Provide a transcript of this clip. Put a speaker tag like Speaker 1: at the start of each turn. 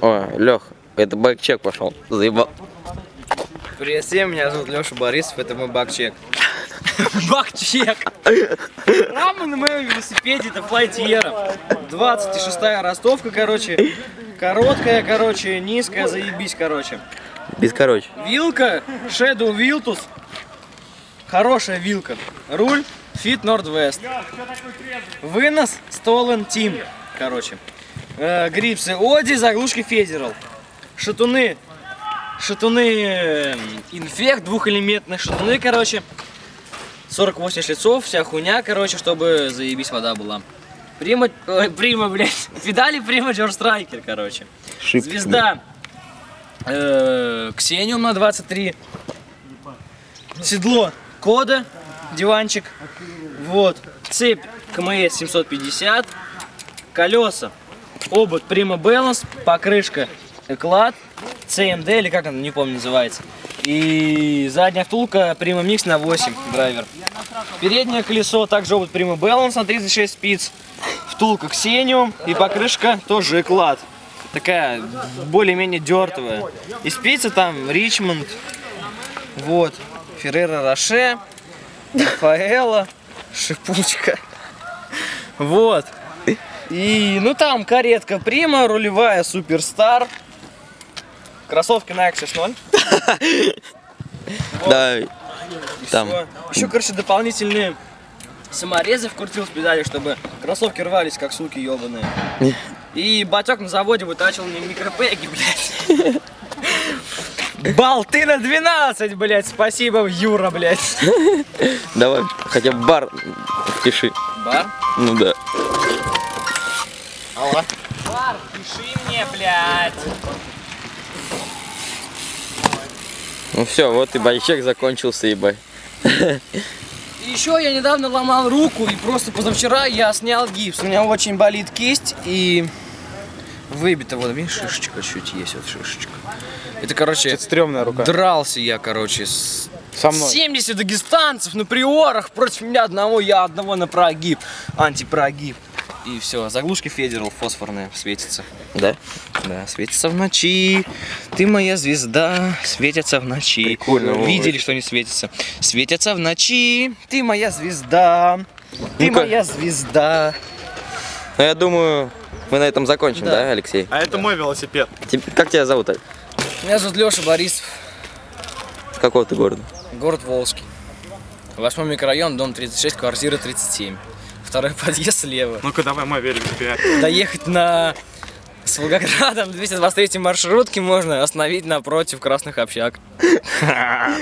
Speaker 1: О, Лех, это байк-чек пошел. Заебал.
Speaker 2: Привет всем, меня зовут Леша Борисов, это мой бакчек. Бакчек! Рама на моем велосипеде, это флайтьера. 26-я ростовка, короче. Короткая, короче, низкая, заебись, короче.
Speaker 1: Без короче.
Speaker 2: Вилка, Shadow Viltus. Хорошая вилка. Руль, Fit Nordwest. Вынос, Stolen Team. Короче. Э, грипсы Оди, заглушки Федерал. Шатуны. Шатуны э, Инфект, двухэлементные шатуны, короче. 48 шлицов, вся хуйня, короче, чтобы заебись вода была. Прима, ой, прима, блядь, педали прима Джордж Страйкер, короче.
Speaker 1: Шипки.
Speaker 2: Звезда э, Ксениум на 23. Седло Кода, диванчик. Вот. Цепь КМС 750. Колеса. Обод Prima Balance. Покрышка Эклад. CMD или как она, не помню, называется. И задняя втулка Prima Mix на 8 драйвер. Переднее колесо также обод Prima Balance на 36 спиц. Втулка Ксениум и покрышка тоже Эклад такая более-менее дертовая. И спицы там Ричмонд, вот, Феррера Роше, Рафаэла, Шипучка, вот. И, ну там каретка Прима, рулевая Суперстар, кроссовки на Access 0.
Speaker 1: Да, там.
Speaker 2: Еще, короче, дополнительные саморезы вкрутил в педали, чтобы кроссовки рвались, как суки ебаные. И батек на заводе вытачивал мне микропеги, блядь. Болты на 12, блядь, спасибо, Юра, блядь.
Speaker 1: давай, хотя бы бар впиши.
Speaker 2: Бар?
Speaker 1: Ну да.
Speaker 2: Алло. Бар, пиши мне, блядь.
Speaker 1: Ну все, вот и байчек закончился, ебай.
Speaker 2: И еще я недавно ломал руку, и просто позавчера я снял гипс. У меня очень болит кисть, и выбито, вот, видишь, шишечка чуть есть, вот шишечка. Это, короче,
Speaker 3: Это стрёмная рука.
Speaker 2: дрался я, короче, с
Speaker 3: Со мной.
Speaker 2: 70 дагестанцев на приорах против меня одного, я одного на прогиб, антипрогиб. И все, заглушки Федерал фосфорные светятся.
Speaker 1: Да?
Speaker 2: Да, светится в ночи. Ты моя звезда, светятся в ночи.
Speaker 1: Прикольно.
Speaker 2: Видели, что не светится? Светятся в ночи. Ты моя звезда. Ты
Speaker 1: Ну-ка.
Speaker 2: моя звезда.
Speaker 1: Ну я думаю, мы на этом закончим,
Speaker 2: Да.
Speaker 1: да, Алексей?
Speaker 3: А это мой велосипед.
Speaker 1: Как тебя зовут? Аль?
Speaker 2: Меня зовут Леша Борисов,
Speaker 1: С какого ты города?
Speaker 2: город Волжский. Восьмой микрорайон, дом 36, квартира 37. Второй подъезд слева.
Speaker 3: Ну-ка давай мой велосипед.
Speaker 2: Доехать на с Волгоградом 223 маршрутки можно остановить напротив красных общак.